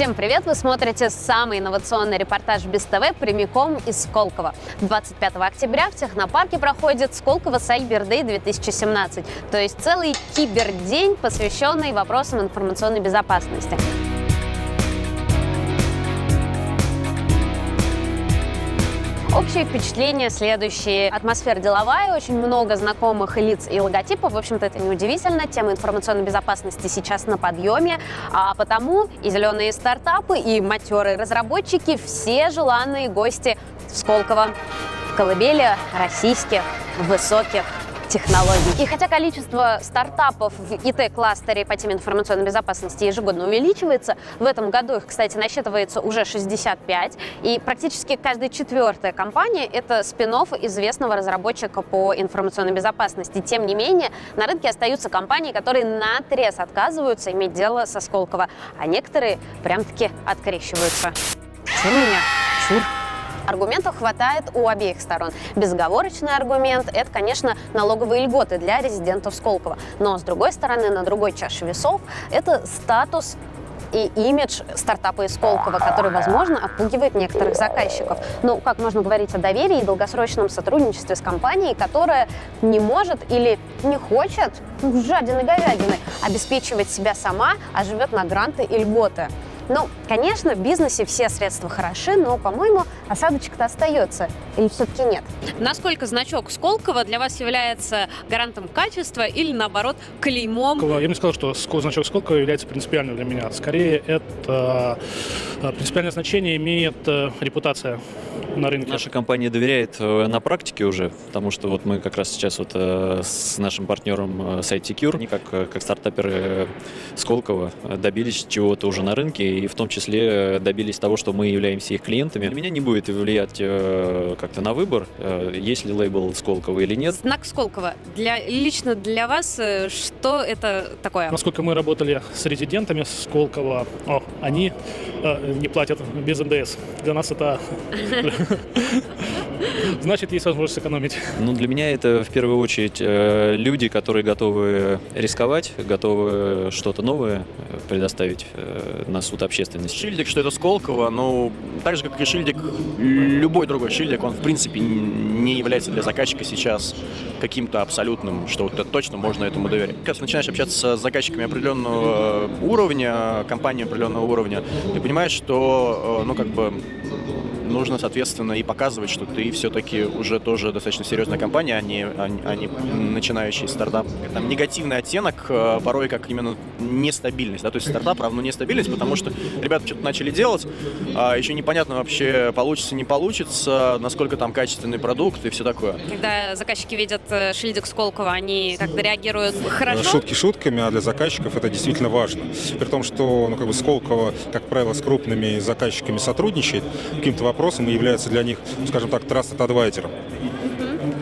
Всем привет! Вы смотрите самый инновационный репортаж без ТВ прямиком из Сколково. 25 октября в Технопарке проходит Сколково Cyber Day 2017, то есть целый кибердень, посвященный вопросам информационной безопасности. Общее впечатление следующее. Атмосфера деловая, очень много знакомых лиц и логотипов. В общем-то, это неудивительно. Тема информационной безопасности сейчас на подъеме. А потому и зеленые стартапы, и матерые разработчики, все желанные гости в Сколково, в колыбели российских высоких технологий. И хотя количество стартапов в ИТ-кластере по теме информационной безопасности ежегодно увеличивается, в этом году их, кстати, насчитывается уже 65, и практически каждая четвертая компания – это спин известного разработчика по информационной безопасности. Тем не менее, на рынке остаются компании, которые на отрез отказываются иметь дело со Сколково, а некоторые прям-таки открещиваются. Чур меня? Чур. Аргументов хватает у обеих сторон. Безоговорочный аргумент – это, конечно, налоговые льготы для резидентов Сколково. Но, с другой стороны, на другой чаше весов – это статус и имидж стартапа из Сколково, который, возможно, отпугивает некоторых заказчиков. Ну, как можно говорить о доверии и долгосрочном сотрудничестве с компанией, которая не может или не хочет, жадины говядины, обеспечивать себя сама, а живет на гранты и льготы. Ну, конечно, в бизнесе все средства хороши, но, по-моему, осадочек-то остается. Или все-таки нет? Насколько значок Сколково для вас является гарантом качества или, наоборот, клеймом? Я не сказал, что значок Сколково является принципиальным для меня. Скорее, это принципиальное значение имеет э, репутация на рынке. Наша компания доверяет э, на практике уже, потому что вот мы как раз сейчас вот с нашим партнером SiteSecure, они как, как стартаперы Сколково добились чего-то уже на рынке и в том числе добились того, что мы являемся их клиентами. Для меня не будет влиять э, как-то на выбор, э, есть ли лейбл Сколково или нет. Знак Сколково. Для, лично для вас э, что это такое? Насколько мы работали с резидентами Сколково, о, они э, не платят без НДС. Для нас это значит, есть возможность сэкономить. Ну, для меня это в первую очередь э, люди, которые готовы рисковать, готовы что-то новое предоставить э, на суд общественности. Шильдик, что это Сколково, но так же, как и шильдик, любой другой шильдик, он в принципе не является для заказчика сейчас каким-то абсолютным, что вот точно можно этому доверять. Когда начинаешь общаться с заказчиками определенного уровня, компаниями определенного уровня, ты понимаешь, что, э, ну, как бы, нужно, соответственно, и показывать, что ты все-таки уже тоже достаточно серьезная компания, а не, а, а не начинающий стартап. Там негативный оттенок э, порой как именно нестабильность. Да? То есть стартап равно нестабильность, потому что ребята что-то начали делать, а еще непонятно вообще получится, не получится, насколько там качественный продукт и все такое. Когда заказчики видят э, шильдик Сколково, они как-то реагируют хорошо? Шутки шутками, а для заказчиков это действительно важно. При том, что ну, как бы Сколково, как правило, с крупными заказчиками сотрудничает, каким-то вопросом вопросам и является для них, скажем так, trusted advisor.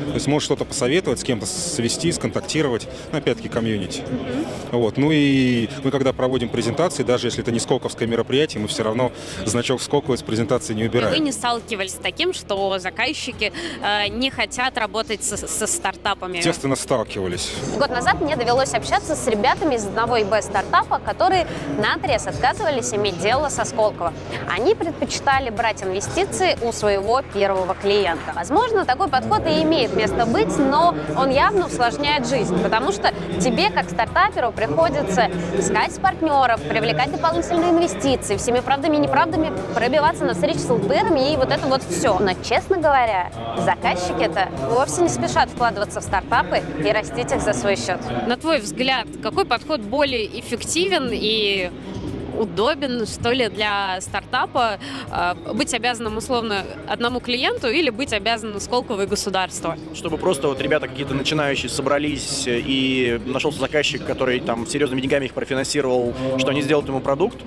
То есть может что-то посоветовать, с кем-то свести, сконтактировать, ну, опять-таки комьюнити. Mm-hmm. Вот. Ну и мы когда проводим презентации, даже если это не скоковское мероприятие, мы все равно значок Скокова из презентации не убираем. Вы не сталкивались с таким, что заказчики э, не хотят работать со, со стартапами? Естественно, сталкивались. Год назад мне довелось общаться с ребятами из одного ИБ-стартапа, которые на отрез отказывались иметь дело со Сколково. Они предпочитали брать инвестиции у своего первого клиента. Возможно, такой подход и имеет место быть, но он явно усложняет жизнь, потому что тебе, как стартаперу, приходится искать партнеров, привлекать дополнительные инвестиции, всеми правдами и неправдами пробиваться на встречи с лдерами и вот это вот все. Но, честно говоря, заказчики это вовсе не спешат вкладываться в стартапы и растить их за свой счет. На твой взгляд, какой подход более эффективен и удобен, что ли, для стартапа э, быть обязанным условно одному клиенту или быть обязанным Сколково и государству? Чтобы просто вот ребята какие-то начинающие собрались и нашелся заказчик, который там серьезными деньгами их профинансировал, что они сделают ему продукт,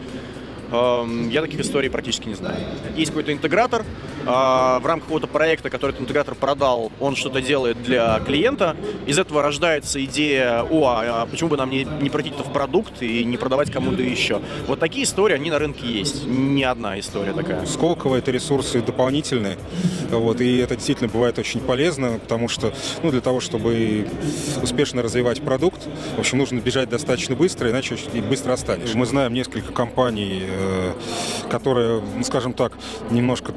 эм, я таких историй практически не знаю. Есть какой-то интегратор, э, в рамках какого-то проекта, который этот интегратор продал, он что-то делает для клиента, из этого рождается идея, о, а почему бы нам не, не пройти это в продукт и не продавать кому-то еще. Вот такие истории, они на рынке есть. Не одна история такая. Сколково это ресурсы дополнительные, вот, и это действительно бывает очень полезно, потому что, ну, для того, чтобы успешно развивать продукт, в общем, нужно бежать достаточно быстро, иначе очень быстро останешь. Мы знаем несколько компаний, э, которые, ну, скажем так, немножко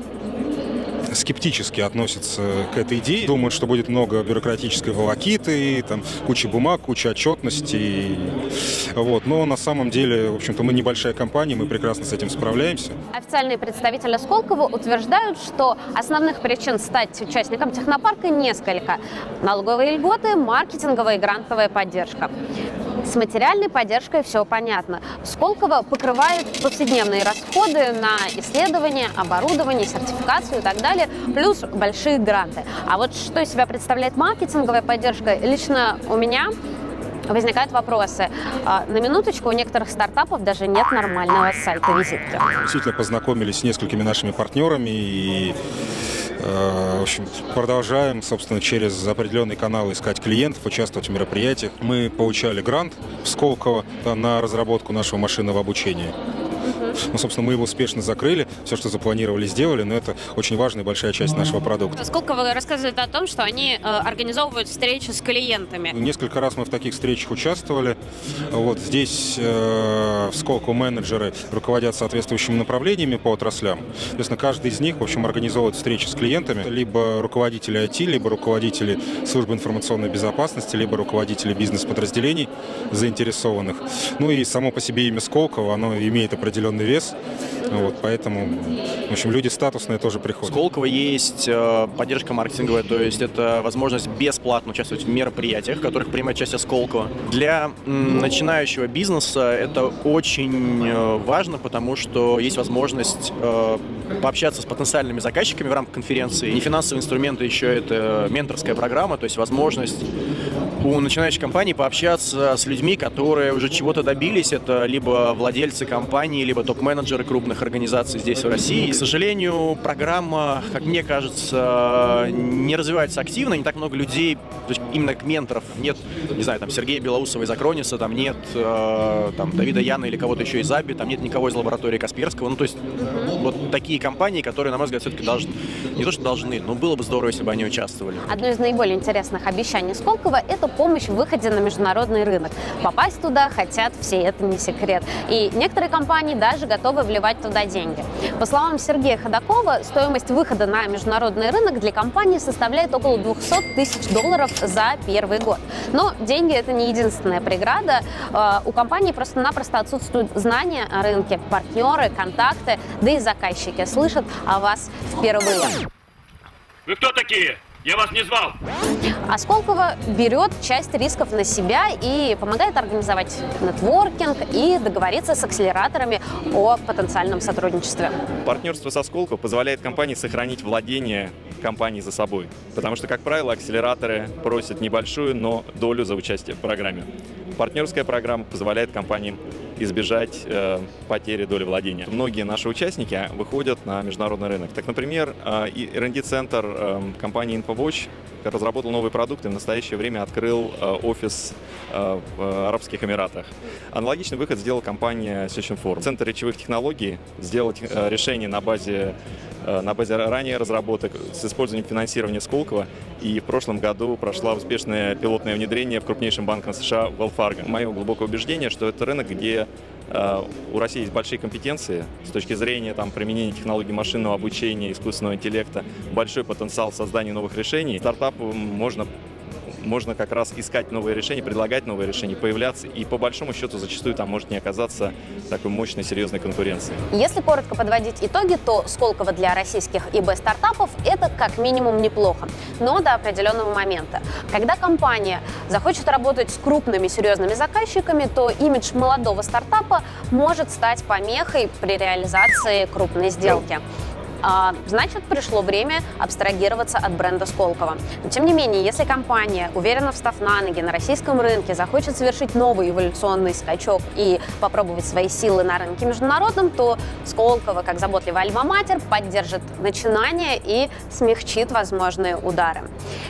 скептически относятся к этой идее. Думают, что будет много бюрократической волокиты, там, куча бумаг, куча отчетностей. Вот. Но на самом деле, в общем-то, мы небольшая компания, мы прекрасно с этим справляемся. Официальные представители Сколково утверждают, что основных причин стать участником технопарка несколько. Налоговые льготы, маркетинговая и грантовая поддержка. С материальной поддержкой все понятно. Сколково покрывает повседневные расходы на исследования, оборудование, сертификацию и так далее, плюс большие гранты. А вот что из себя представляет маркетинговая поддержка, лично у меня возникают вопросы. А, на минуточку у некоторых стартапов даже нет нормального сайта визитки. Действительно познакомились с несколькими нашими партнерами и в общем, продолжаем, собственно, через определенные каналы искать клиентов, участвовать в мероприятиях. Мы получали грант в Сколково на разработку нашего машинного обучения. Ну, собственно, мы его успешно закрыли, все, что запланировали, сделали, но это очень важная большая часть нашего продукта. Сколько вы рассказываете о том, что они э, организовывают встречи с клиентами? Несколько раз мы в таких встречах участвовали. Вот здесь э, в Сколково менеджеры руководят соответствующими направлениями по отраслям. Соответственно, каждый из них, в общем, организовывает встречи с клиентами, либо руководители IT, либо руководители службы информационной безопасности, либо руководители бизнес-подразделений заинтересованных. Ну и само по себе имя Сколково, оно имеет определенный определенный вес. Вот, поэтому, в общем, люди статусные тоже приходят. Сколково есть э, поддержка маркетинговая, то есть это возможность бесплатно участвовать в мероприятиях, в которых принимает участие Сколково. Для начинающего бизнеса это очень э, важно, потому что есть возможность э, пообщаться с потенциальными заказчиками в рамках конференции. Не финансовые инструменты, еще это менторская программа, то есть возможность у начинающей компании пообщаться с людьми, которые уже чего-то добились. Это либо владельцы компании, либо топ-менеджеры крупных организаций здесь, в России. И, к сожалению, программа, как мне кажется, не развивается активно. Не так много людей, то есть именно менторов нет, не знаю, там Сергея Белоусова из Акрониса, там нет э, там, Давида Яна или кого-то еще из Аби, там нет никого из лаборатории Касперского. Ну, то есть вот такие компании, которые, на мой взгляд, все-таки должны, не то что должны, но было бы здорово, если бы они участвовали. Одно из наиболее интересных обещаний Сколково – это помощь в выходе на международный рынок. Попасть туда хотят все, это не секрет. И некоторые компании даже готовы вливать туда деньги. По словам Сергея Ходакова, стоимость выхода на международный рынок для компании составляет около 200 тысяч долларов за первый год. Но деньги – это не единственная преграда. Э, у компании просто-напросто отсутствуют знания о рынке, партнеры, контакты, да и заказчики слышат о вас впервые. Вы кто такие? Я вас не звал. Осколково берет часть рисков на себя и помогает организовать нетворкинг и договориться с акселераторами о потенциальном сотрудничестве. Партнерство с Осколково позволяет компании сохранить владение компании за собой. Потому что, как правило, акселераторы просят небольшую, но долю за участие в программе. Партнерская программа позволяет компаниям избежать э, потери доли владения. Многие наши участники выходят на международный рынок. Так, например, э, R&D-центр э, компании InfoWatch разработал новый продукт и в настоящее время открыл э, офис э, в Арабских Эмиратах. Аналогичный выход сделала компания Session Forum. Центр речевых технологий сделать э, решение на базе Э, на базе ранее разработок с использованием финансирования Сколково. И в прошлом году прошла успешное пилотное внедрение в крупнейшем банке США Wells Fargo. Мое глубокое убеждение, что это рынок, где э, у России есть большие компетенции с точки зрения там, применения технологий машинного обучения, искусственного интеллекта, большой потенциал создания новых решений. Стартапу можно можно как раз искать новые решения, предлагать новые решения, появляться, и по большому счету зачастую там может не оказаться такой мощной, серьезной конкуренции. Если коротко подводить итоги, то Сколково для российских ИБ-стартапов это как минимум неплохо, но до определенного момента. Когда компания захочет работать с крупными, серьезными заказчиками, то имидж молодого стартапа может стать помехой при реализации крупной сделки. А, значит, пришло время абстрагироваться от бренда Сколково. Но, тем не менее, если компания, уверенно встав на ноги на российском рынке, захочет совершить новый эволюционный скачок и попробовать свои силы на рынке международном, то Сколково, как заботливый альма-матер, поддержит начинание и смягчит возможные удары.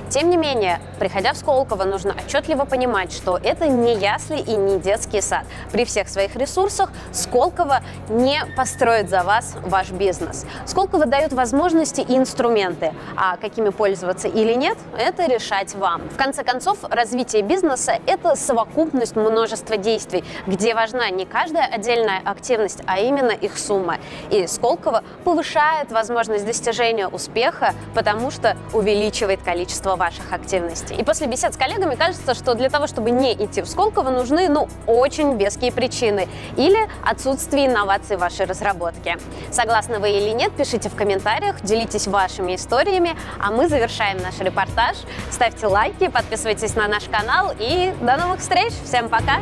Тем не менее, приходя в Сколково, нужно отчетливо понимать, что это не ясли и не детский сад. При всех своих ресурсах Сколково не построит за вас ваш бизнес. Сколково дает возможности и инструменты, а какими пользоваться или нет, это решать вам. В конце концов, развитие бизнеса – это совокупность множества действий, где важна не каждая отдельная активность, а именно их сумма. И Сколково повышает возможность достижения успеха, потому что увеличивает количество ваших активностей. И после бесед с коллегами кажется, что для того, чтобы не идти в Сколково, нужны ну, очень веские причины или отсутствие инноваций в вашей разработке. Согласны вы или нет, пишите в комментариях, делитесь вашими историями, а мы завершаем наш репортаж. Ставьте лайки, подписывайтесь на наш канал и до новых встреч. Всем пока!